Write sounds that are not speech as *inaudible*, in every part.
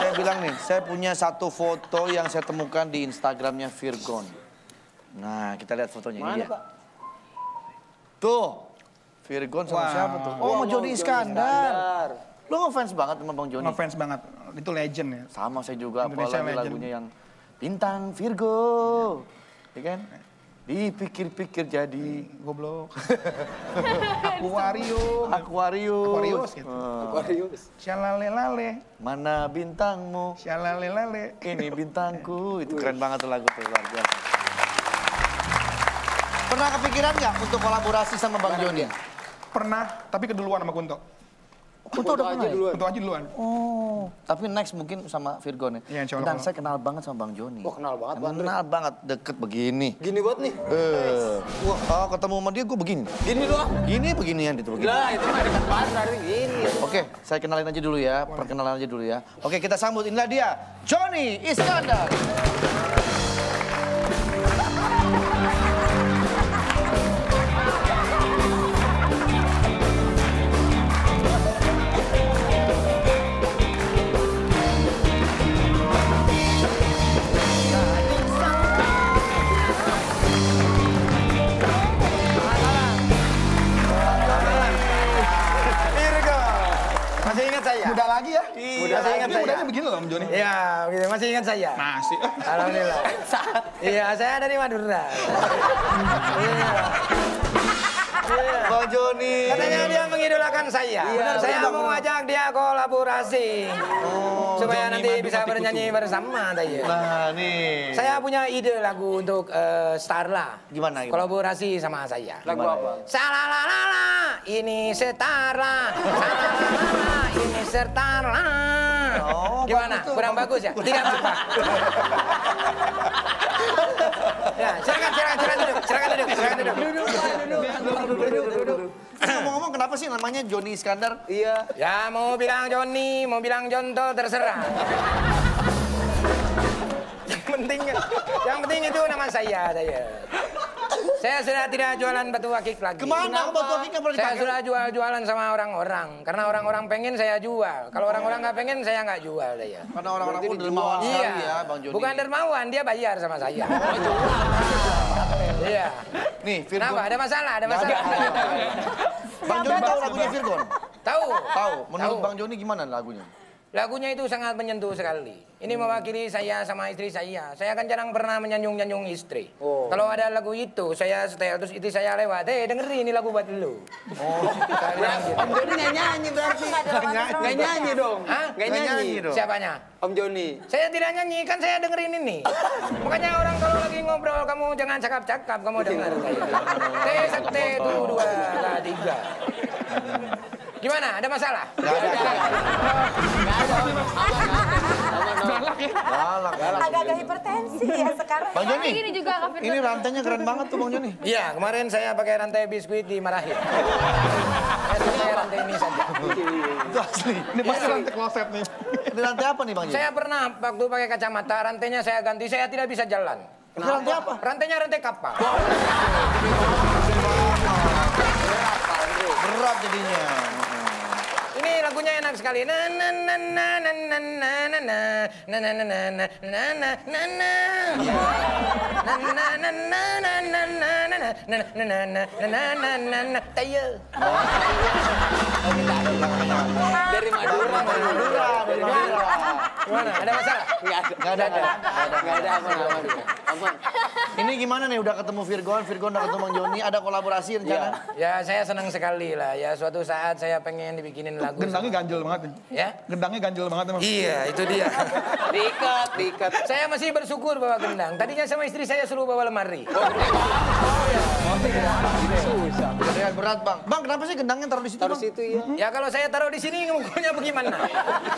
saya bilang nih, saya punya satu foto yang saya temukan di Instagramnya Virgon. Nah, kita lihat fotonya ini Mana, dia. Pak? Tuh, Virgon sama Wow. siapa tuh? Oh, sama Joni Iskandar. Iskandar. Lo ngefans banget sama Bang Joni? Ngefans banget. Itu legend ya. Sama saya juga, Indonesia apalagi legend. lagunya yang Bintang Virgo. Ya kan? Dipikir-pikir jadi Goblok. *laughs* Aquarium. akuarium. Aquarius gitu. Aquarius. Shalale lale. Mana bintangmu? Shalale lale. Ini bintangku. *laughs* Itu keren banget tuh lagu tuh, luar biasa. Pernah kepikiran nggak untuk kolaborasi sama Bang Joni? Pernah, tapi keduluan sama Kunto. Kunto udah aja pernah ya? duluan. Kunto aja duluan. Oh, tapi next mungkin sama Virgon ya. Iya, insya Allah Dan kalau- saya kenal banget sama Bang Joni. Wah, kenal banget, Bang. Kenal banget, deket begini. Gini buat nih. Eh, wah, oh, ketemu sama dia gue begini. Gini doang. Gini beginian itu begini. Gila, itu mah dekat banget berarti gini. Oke, saya kenalin aja dulu ya, perkenalan aja dulu ya. Oke, kita sambut inilah dia, Johnny Iskandar. Ingat saya? Masih. Alhamdulillah. Iya, saya dari Madura. Iya. Bang Joni. Katanya dia mengidolakan saya. saya mau ngajak dia kolaborasi. supaya Johnny nanti Madu bisa bernyanyi bersama tadi. Nah, nih. Saya punya ide lagu untuk eh, Starla. Gimana, gimana? Kolaborasi sama saya. Lagu apa? Salalalala, ini Starla. Salalalala, ini Starla. Oh, Gimana? bagus tuh, Kurang bagus ya? Tidak suka. ya, silakan, silakan, silakan duduk, silakan duduk, silakan duduk. Eh, Ngomong-ngomong kenapa sih namanya Johnny Iskandar? Iya. Ya mau bilang Joni, mau bilang Jonto terserah. yang penting, yang penting itu nama saya saya. Saya sudah tidak jualan batu akik lagi. Ke mana batu akiknya pernah Saya sudah jual-jualan sama orang-orang. Karena orang-orang pengen saya jual. Kalau orang-orang nggak pengen saya nggak jual saya. Karena orang-orang pun dermawan sekali ya, Bang Joni. Bukan dermawan, dia bayar sama saya. Iya. Nih, Virgon. Kenapa? Ada masalah? Ada masalah? Bang Joni tahu lagunya Virgon? Tahu? Tahu. Menurut Tahu. Bang Joni gimana lagunya? Lagunya itu sangat menyentuh sekali. Ini mewakili saya sama istri saya. Saya kan jarang pernah menyanjung-nyanjung istri. Oh. Kalau ada lagu itu, saya setel terus istri saya lewat. Eh, dengerin ini lagu buat lu. Oh, *laughs* Saya bilang gitu. Om Joni nggak nyanyi berarti. Nggak nyanyi dong. Hah? Nggak nyanyi. nyanyi dong. Siapanya? Om Joni. Saya tidak nyanyi, kan saya dengerin ini. *laughs* Makanya orang kalau lagi ngobrol, kamu jangan cakap-cakap, kamu dengar saya. T, itu, dua, tiga. Gimana? Ada masalah? Gak ada. Galak, galak. Agak-agak hipertensi ya sekarang. Bang Joni, Gini juga ini rantainya keren banget tuh Bang Joni. Iya, kemarin saya pakai rantai biskuit dimarahin. Saya pakai rantai ini saja. Itu asli. Ini pasti rantai kloset nih. Ini rantai apa nih Bang Joni? Saya pernah waktu pakai kacamata, rantainya saya ganti, saya tidak bisa jalan. Itu rantai apa? Rantainya rantai kapal. Berat jadinya. Lagunya enak sekali. Na na na na na na na na na na na na na na na na na na. Na na na na na na Tayo. Dari Madura. Madura, Madura. Gimana? Ada masalah? Nggak ada. Gak ada. Nggak ada. Nggak ada aman aman. Aman. Ini gimana nih udah ketemu Virgon, Virgon udah ketemu Bang Joni, ada kolaborasi rencana? Ya saya senang sekali lah. Ya suatu saat saya pengen dibikinin lagu. Gendangnya ganjel banget nih. Ya? Gendangnya ganjel banget emang. Iya, itu dia. *laughs* Diikat, diikat. Saya masih bersyukur bawa gendang. Tadinya sama istri saya suruh bawa lemari. Susah. Berat berat Bang. Bang kenapa sih gendangnya taruh di situ Taruh Bang? situ ya. Ya kalau saya taruh di sini mukulnya bagaimana?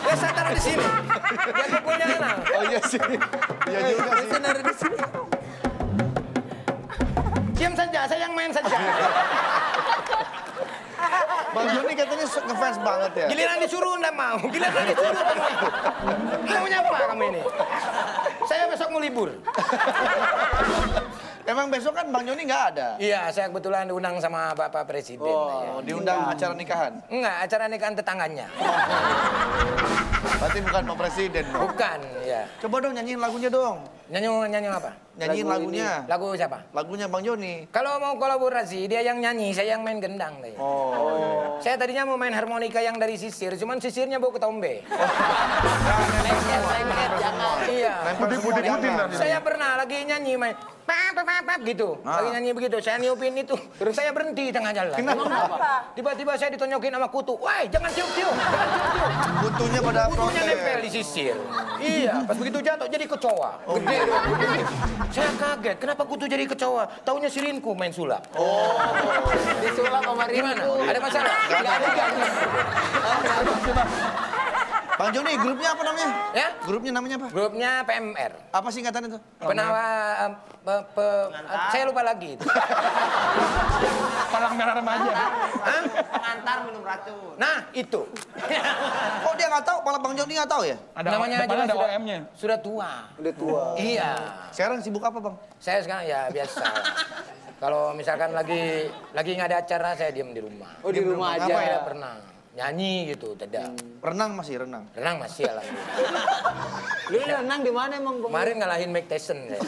Ya saya taruh di sini. Ya mukulnya enak. Oh iya sih. Iya juga sih. Diam saja, saya yang main saja. *laughs* Bang Joni katanya ngefans banget ya. Giliran disuruh enggak mau, giliran disuruh enggak mau. Maunya apa kamu ini? Saya besok mau libur. *laughs* Emang besok kan Bang Joni nggak ada. Iya, saya kebetulan diundang sama Bapak Presiden. ya. Oh, diundang acara nikahan. Enggak, acara nikahan tetangganya. Berarti bukan Pak Presiden. dong. Bukan, ya. Coba dong nyanyiin lagunya dong. Nyanyi nyanyi apa? Nyanyiin lagunya. Lagu siapa? Lagunya Bang Joni. Kalau mau kolaborasi, dia yang nyanyi, saya yang main gendang deh. Oh. Saya tadinya mau main harmonika yang dari sisir, cuman sisirnya bau ketombe. *laughs* Iya. Saya pernah lagi nyanyi main pap pap pap, gitu. Ah. Lagi nyanyi begitu, saya niupin itu. Terus saya berhenti di tengah jalan. Kenapa? Tiba-tiba saya ditonjokin sama kutu. Wah, jangan cium-cium. Kutunya pada Kutunya protes. nempel di sisir. Iya, pas begitu jatuh jadi kecoa. Oh, Gede dong. Saya kaget, kenapa kutu jadi kecoa? Taunya sirinku main sulap. Disulap sama Gimana? Rinku. Ada masalah? Nggak ada jangan. Bang Joni, grupnya apa namanya? Ya? Grupnya namanya apa? Grupnya PMR. Apa singkatan itu? Penawar, eh, pe- pe- saya lupa lagi. itu. Palang merah remaja. Pengantar minum racun. Nah, itu. Kok dia nggak tahu? Malah Bang Joni nggak tahu ya? Ada Namanya aja ada sudah, OM-nya. sudah tua. Udah tua. Iya. Sekarang sibuk apa Bang? Saya sekarang ya biasa. Kalau misalkan lagi lagi nggak ada acara, saya diam di rumah. Oh di rumah aja. Apa Saya pernah nyanyi gitu, tidak. Renang masih renang. Renang masih alhamdulillah. *laughs* Lu renang di mana emang Bang? Kemarin ngalahin Mike Tyson saya.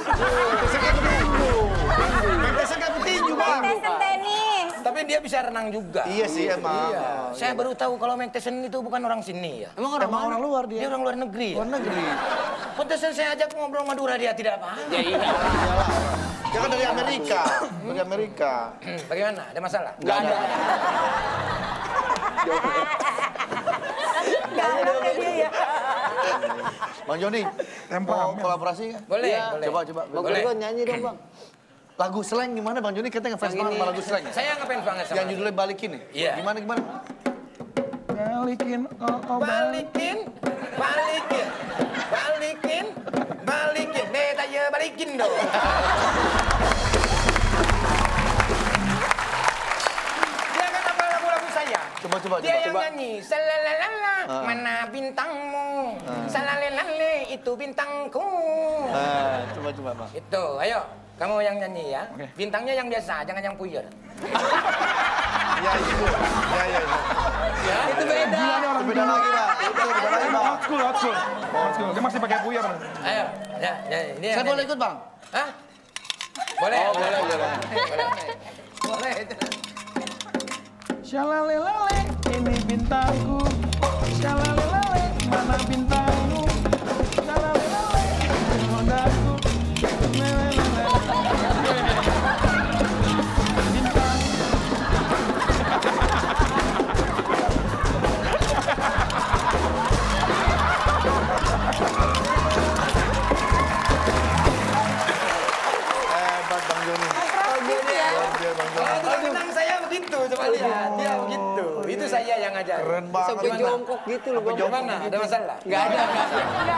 Biasa kan petinju Bang. Tyson tenis. Tapi dia bisa renang juga. Iya sih emang. Iya. Saya baru tahu kalau Mike Tyson itu bukan orang sini ya. Emang orang Emang orang luar Dia dia. orang luar negeri. Ya? Luar negeri. Pantesan saya ajak ngobrol Madura dia tidak paham. Ya iya. Dia kan dari Amerika. Dari Amerika. *clears throat* Bagaimana? Ada masalah? Enggak ada. Galak ya dia ya. Bang Joni, mau kolaborasi? Boleh, Iya. boleh. Coba, coba. Bang nyanyi dong Bang. Lagu slang gimana Bang Joni? Kita ngefans banget sama lagu slang ya? Saya ngefans banget sama Yang judulnya Balikin nih? Iya. Gimana, gimana? Balikin, oh, oh, balik. Balikin, balikin, balikin, balikin. Ya balikin dong. *laughs* Coba, coba, Dia coba. yang nyanyi. Salalalala, Ah. mana bintangmu? Salalelale, itu bintangku. Ah, coba, coba Bang. Itu, ayo. Kamu yang nyanyi ya. Bintangnya yang biasa, jangan yang puyer. Iya, iya. Iya, iya. iya. Itu beda. Itu beda lagi lah. Itu beda lagi Bang. Old school, old school. Old school. Dia masih pakai puyer. Ayo, ya, ya, ini yang Saya boleh ikut Bang? Hah? Boleh. Oh, boleh, boleh. Boleh. itu. Shalalelale, ini gitu loh Bang. Gimana? Ada masalah? Enggak ada, enggak ada.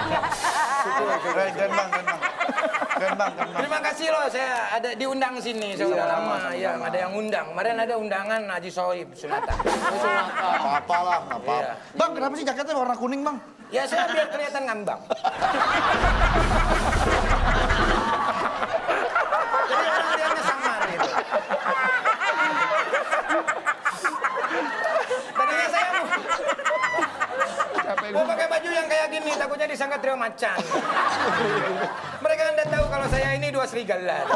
Keren Bang, Bang. Terima kasih loh, saya ada diundang sini sama-sama. Ya, ada yang undang. Kemarin ada undangan Haji Sohib Sunatan. Nggak apa-apa lah, nggak apa-apa. Iya. Bang, kenapa sih jaketnya warna kuning Bang? Ya saya biar kelihatan ngambang. *laughs* Jadi orang lihatnya samar gitu. Tadinya saya mau, mau pakai baju yang kayak gini, takutnya disangka trio macan. Mereka anda tahu kalau saya ini dua serigala.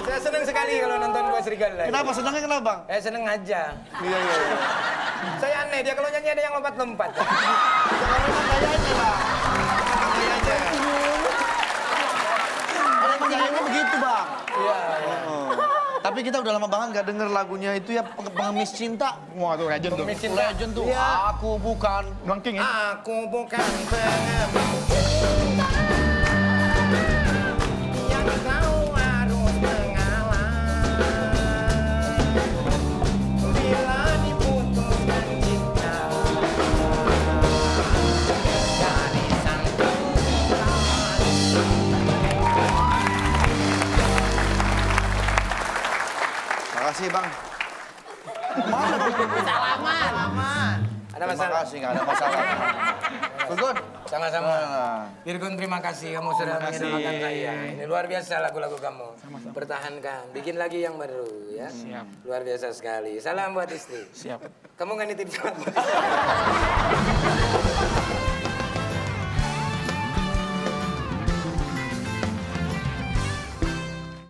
saya senang sekali kalau nonton dua serigala. Kenapa? Senangnya kenapa Bang? Saya seneng aja. Iya, iya, iya. Saya aneh, dia kalau nyanyi ada yang lompat-lompat. Memang gayanya Bang. Tapi kita udah lama banget nggak denger lagunya itu ya Peng- pengemis cinta. Wah, tuh legend tuh. Pengemis cinta. Legend tuh. Aku bukan. Bang King ya? Aku bukan pengemis Bang. Mana Bang? Salaman. Ada Terima masalah? kasih, nggak ada masalah. Virgon. Sama-sama. Virgon terima kasih kamu sudah mengidolakan saya. Ini luar biasa lagu-lagu kamu. Pertahankan, bikin lagi yang baru ya. Siap. Luar biasa sekali. Salam buat istri. Siap. Kamu nggak nitip salam buat istri? *laughs*